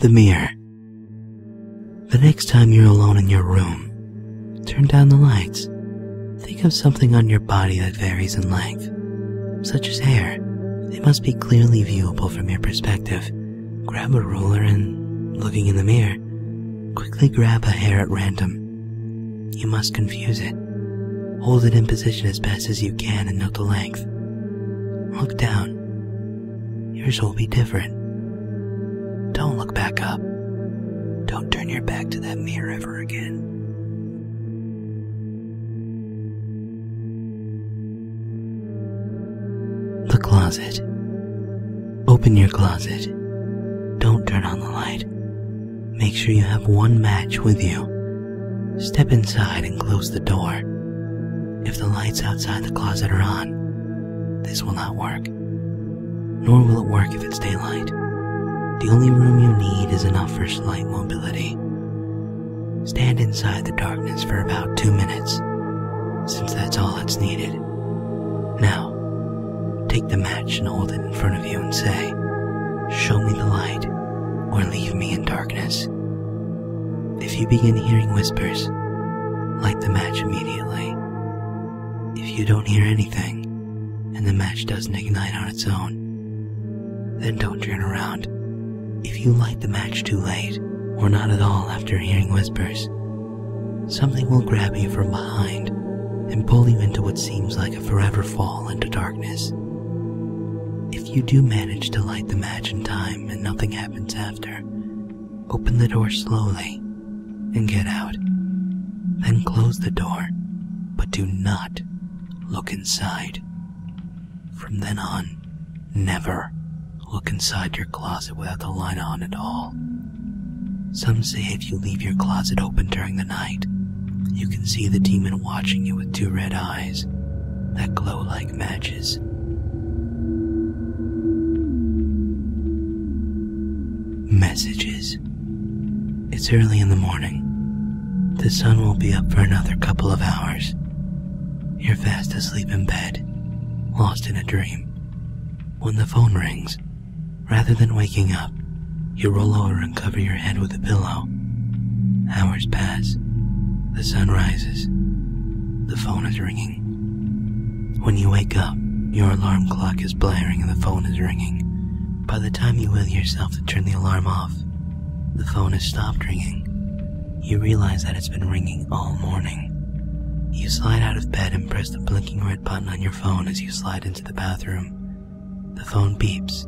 The mirror. The next time you're alone in your room, turn down the lights. Think of something on your body that varies in length, such as hair. It must be clearly viewable from your perspective. Grab a ruler and, looking in the mirror, quickly grab a hair at random. You must confuse it. Hold it in position as best as you can and note the length. Look down. Yours will be different. Look back up. Don't turn your back to that mirror ever again. The closet. Open your closet. Don't turn on the light. Make sure you have one match with you. Step inside and close the door. If the lights outside the closet are on, this will not work. Nor will it work if it's daylight. The only room you need is enough for slight mobility. Stand inside the darkness for about two minutes, since that's all that's needed. Now, take the match and hold it in front of you and say, Show me the light, or leave me in darkness. If you begin hearing whispers, light the match immediately. If you don't hear anything, and the match doesn't ignite on its own, then don't turn around. If you light the match too late, or not at all after hearing whispers, something will grab you from behind and pull you into what seems like a forever fall into darkness. If you do manage to light the match in time and nothing happens after, open the door slowly and get out. Then close the door, but do not look inside. From then on, never look inside your closet without the light on at all. Some say if you leave your closet open during the night, you can see the demon watching you with two red eyes that glow like matches. Messages. It's early in the morning. The sun will be up for another couple of hours. You're fast asleep in bed, lost in a dream. When the phone rings, rather than waking up, you roll over and cover your head with a pillow. Hours pass. The sun rises. The phone is ringing. When you wake up, your alarm clock is blaring and the phone is ringing. By the time you will yourself to turn the alarm off, the phone has stopped ringing. You realize that it's been ringing all morning. You slide out of bed and press the blinking red button on your phone as you slide into the bathroom. The phone beeps,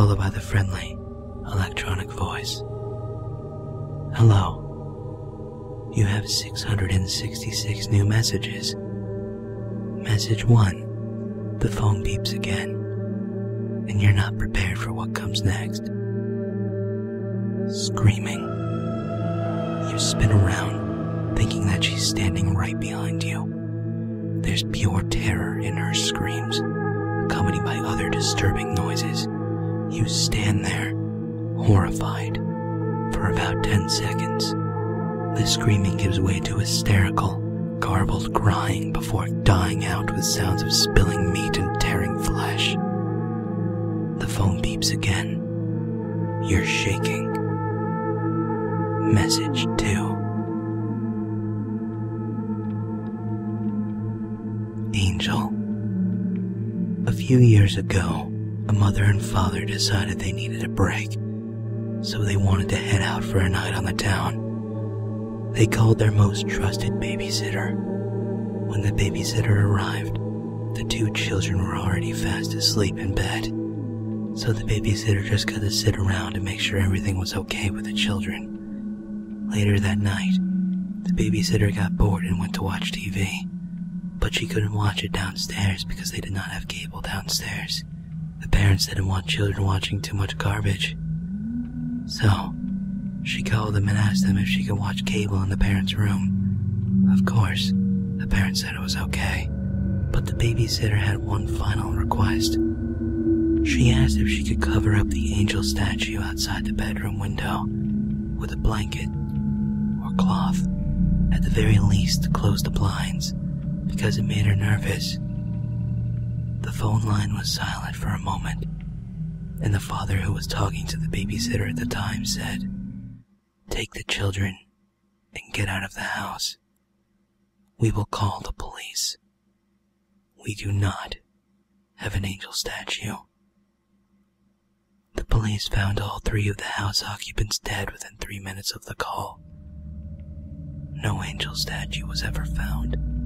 followed by the friendly, electronic voice. Hello. You have 666 new messages. Message 1. The phone beeps again, and you're not prepared for what comes next. Screaming. You spin around, thinking that she's standing right behind you. There's pure terror in her screams, accompanied by other disturbing noises. You stand there, horrified, for about 10 seconds. The screaming gives way to hysterical, garbled crying before dying out with sounds of spilling meat and tearing flesh. The phone beeps again. You're shaking. Message 2. Angel. A few years ago, a mother and father decided they needed a break, so they wanted to head out for a night on the town. They called their most trusted babysitter. When the babysitter arrived, the two children were already fast asleep in bed, so the babysitter just got to sit around and make sure everything was okay with the children. Later that night, the babysitter got bored and went to watch TV, but she couldn't watch it downstairs because they did not have cable downstairs. The parents didn't want children watching too much garbage. So, she called them and asked them if she could watch cable in the parents' room. Of course, the parents said it was okay, but the babysitter had one final request. She asked if she could cover up the angel statue outside the bedroom window with a blanket or cloth. At the very least, close the blinds because it made her nervous. The phone line was silent for a moment. and the father who was talking to the babysitter at the time said, Take the children and get out of the house. We will call the police. We do not have an angel statue. The police found all three of the house occupants dead within three minutes of the call. No angel statue was ever found.